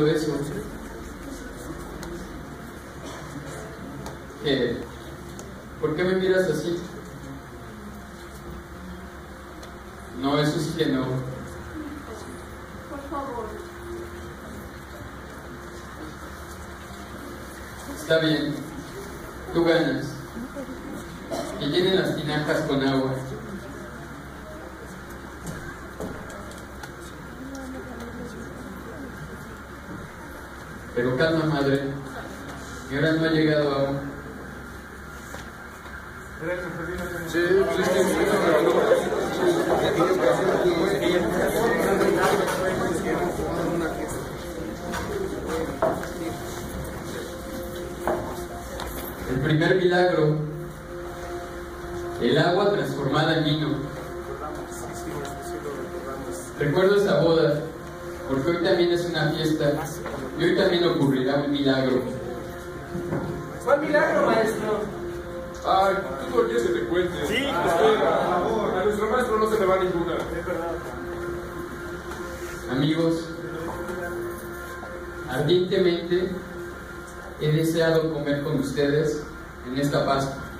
eso? ¿Qué? ¿Por qué me miras así? No, eso sí que no. Por favor. Está bien. Tú ganas. Y llenen las tinajas con agua. Pero calma, madre. Mi hora no ha llegado aún. Sí, pues sí, El primer milagro. El agua transformada en vino. Recuerdo esa boda, porque hoy también es una fiesta y hoy también ocurrirá un milagro. ¿Cuál milagro, maestro? Ay, tú no quieres que te cuente. Sí, Espera, a nuestro maestro no se le va ninguna. Amigos, ardientemente he deseado comer con ustedes en esta Pascua.